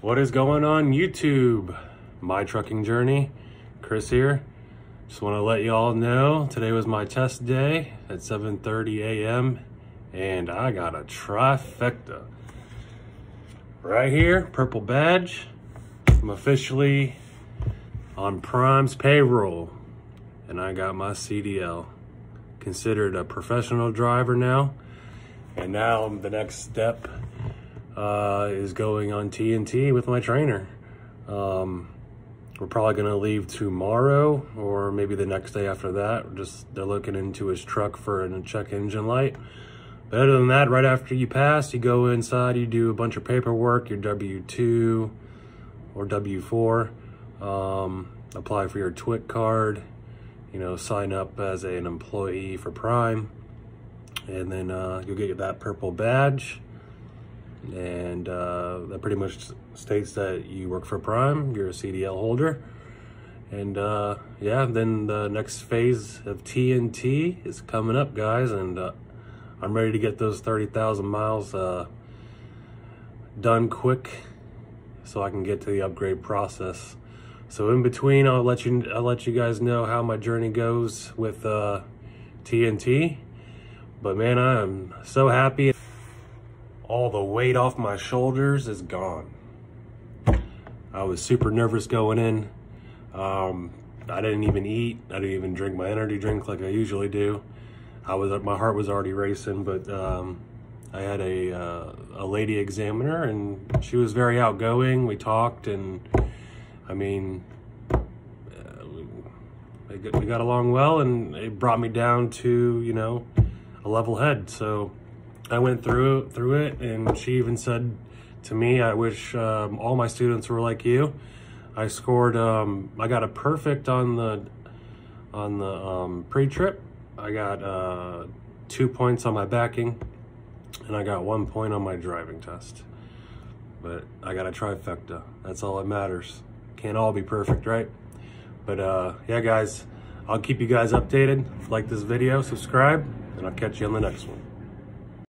What is going on YouTube? My trucking journey, Chris here. Just want to let you all know today was my test day at 7:30 a.m. and I got a trifecta. Right here, purple badge. I'm officially on Prime's payroll and I got my CDL. Considered a professional driver now. And now the next step uh, is going on TNT with my trainer. Um, we're probably gonna leave tomorrow or maybe the next day after that. Just they're looking into his truck for a check engine light. But other than that, right after you pass, you go inside, you do a bunch of paperwork, your W-2 or W-4, um, apply for your TWIC card, you know, sign up as an employee for Prime, and then uh, you'll get that purple badge. And uh, that pretty much states that you work for Prime, you're a CDL holder. And uh, yeah, then the next phase of TNT is coming up, guys. And uh, I'm ready to get those 30,000 miles uh, done quick so I can get to the upgrade process. So in between, I'll let you I'll let you guys know how my journey goes with uh, TNT. But man, I am so happy. All the weight off my shoulders is gone. I was super nervous going in. Um, I didn't even eat. I didn't even drink my energy drink like I usually do. I was my heart was already racing, but um, I had a uh, a lady examiner, and she was very outgoing. We talked, and I mean, uh, we, we got along well, and it brought me down to you know a level head. So I went through through it, and she even said to me, "I wish um, all my students were like you." I scored. Um, I got a perfect on the on the um, pre-trip. I got uh, two points on my backing, and I got one point on my driving test. But I got a trifecta. That's all that matters. Can't all be perfect, right? But uh, yeah, guys, I'll keep you guys updated. Like this video, subscribe, and I'll catch you on the next one.